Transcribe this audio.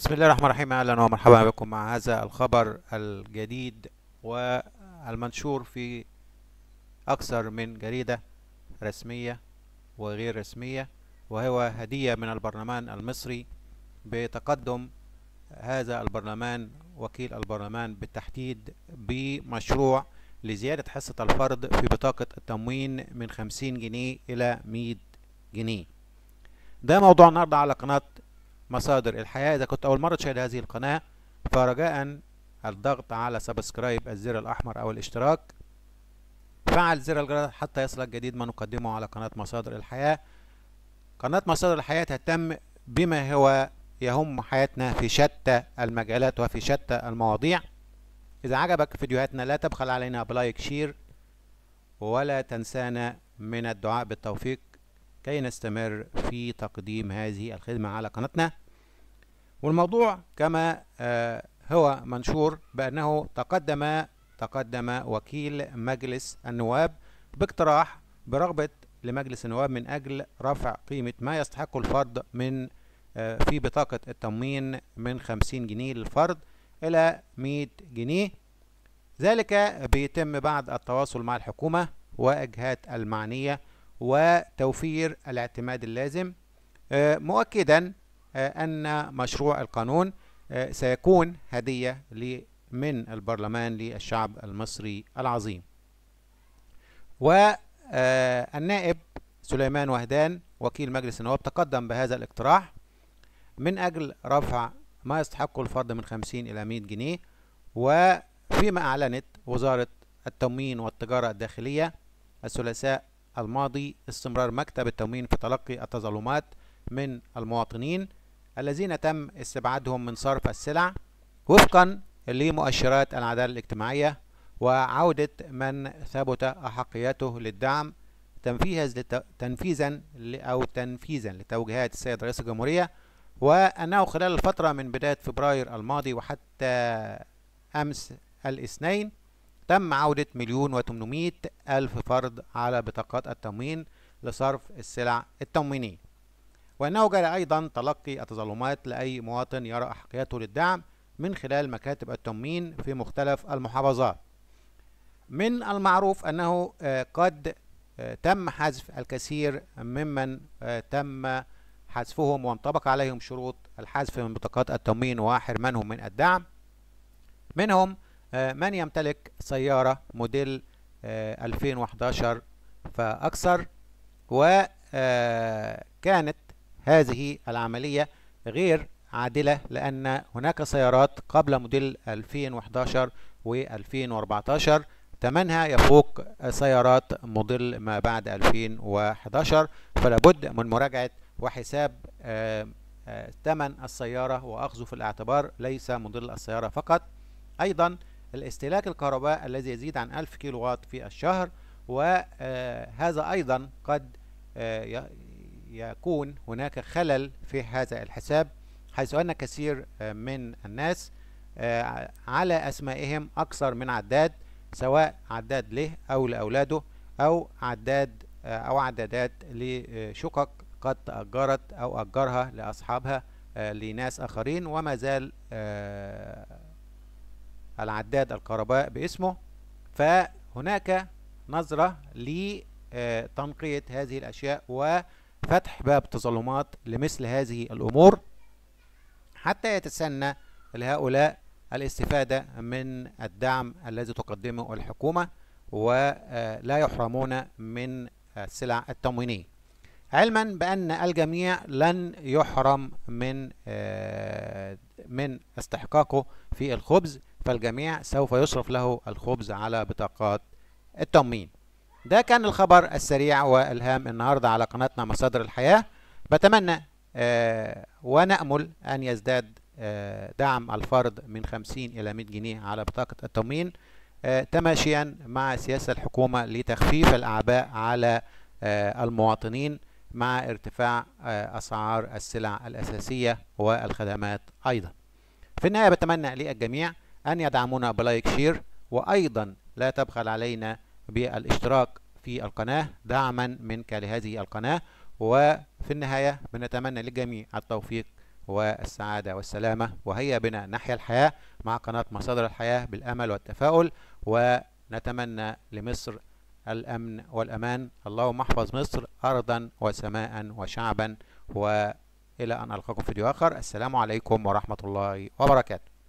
بسم الله الرحمن الرحيم. أهلا ومرحبا بكم مع هذا الخبر الجديد والمنشور في أكثر من جريدة رسمية وغير رسمية وهو هدية من البرلمان المصري بتقدم هذا البرلمان وكيل البرلمان بالتحديد بمشروع لزيادة حصة الفرد في بطاقة التموين من 50 جنيه إلى 100 جنيه. ده موضوع النهاردة على قناة مصادر الحياة. إذا كنت أول مرة تشاهد هذه القناة فرجاء الضغط على subscribe الزر الأحمر أو الاشتراك. فعل زر الجرس حتى يصلك جديد ما نقدمه على قناة مصادر الحياة. قناة مصادر الحياة تهتم بما هو يهم حياتنا في شتى المجالات وفي شتى المواضيع. إذا عجبك فيديوهاتنا لا تبخل علينا ب like share ولا تنسانا من الدعاء. بالتوفيق. كي نستمر في تقديم هذه الخدمة على قناتنا. والموضوع كما هو منشور بأنه تقدم تقدم وكيل مجلس النواب باقتراح برغبة لمجلس النواب من أجل رفع قيمة ما يستحقه الفرد من في بطاقة التموين من 50 جنيه للفرد إلى 100 جنيه. ذلك بيتم بعد التواصل مع الحكومة والجهات المعنية وتوفير الاعتماد اللازم. مؤكدا أن مشروع القانون سيكون هدية من البرلمان للشعب المصري العظيم. والنائب سليمان وهدان وكيل مجلس النواب تقدم بهذا الاقتراح من أجل رفع ما يستحقه الفرد من 50 إلى 100 جنيه. وفيما أعلنت وزارة التموين والتجارة الداخلية الثلاثاء الماضي استمرار مكتب التموين في تلقي التظلمات من المواطنين الذين تم استبعادهم من صرف السلع وفقا لمؤشرات العدالة الاجتماعية وعودة من ثبت أحقيته للدعم تنفيذا تنفيذا أو تنفيذا لتوجيهات السيد رئيس الجمهورية. وأنه خلال الفترة من بداية فبراير الماضي وحتى أمس الاثنين تم عودة مليون وتمنمائة ألف فرد على بطاقات التموين لصرف السلع التموينية. وأنه جرى أيضا تلقي التظلمات لأي مواطن يرى أحقيته للدعم من خلال مكاتب التموين في مختلف المحافظات. من المعروف أنه قد تم حذف الكثير ممن تم حذفهم وانطبق عليهم شروط الحذف من بطاقات التموين وحرمانهم من الدعم. منهم من يمتلك سيارة موديل 2011 فأكثر وكانت هذه العملية غير عادلة لأن هناك سيارات قبل موديل 2011 و2014 ثمنها يفوق سيارات موديل ما بعد 2011 فلا بد من مراجعة وحساب ثمن السيارة وأخذه في الاعتبار ليس موديل السيارة فقط. أيضا الاستهلاك الكهرباء الذي يزيد عن 1000 كيلو واط في الشهر وهذا أيضا قد يكون هناك خلل في هذا الحساب حيث أن كثير من الناس على أسمائهم أكثر من عداد سواء عداد له أو لأولاده أو عداد أو عدادات لشقق قد تأجرت أو أجرها لأصحابها لناس آخرين وما زال العداد الكهرباء باسمه فهناك نظرة لتنقية هذه الأشياء وفتح باب تظلمات لمثل هذه الأمور. حتى يتسنى لهؤلاء الاستفادة من الدعم الذي تقدمه الحكومة ولا يحرمون من السلع التموينية. علما بأن الجميع لن يحرم من من استحقاقه في الخبز فالجميع سوف يصرف له الخبز على بطاقات التموين. ده كان الخبر السريع والهام النهاردة على قناتنا مصادر الحياة. بتمنى آه ونأمل أن يزداد آه دعم الفرد من 50 إلى 100 جنيه على بطاقة التموين آه تماشيا مع سياسة الحكومة لتخفيف الأعباء على المواطنين مع ارتفاع أسعار السلع الأساسية والخدمات أيضا. في النهاية بتمنى للجميع أن يدعمونا ب like share وأيضا لا تبخل علينا بالاشتراك في القناة دعما منك لهذه القناة. وفي النهاية بنتمنى للجميع التوفيق والسعادة والسلامة. وهيا بنا نحيا الحياة مع قناة مصادر الحياة بالأمل والتفاؤل. ونتمنى لمصر الأمن والأمان. اللهم احفظ مصر أرضا وسماء وشعبا. وإلى أن ألقاكم في فيديو آخر السلام عليكم ورحمة الله وبركاته.